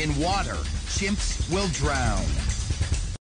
In water, chimps will drown.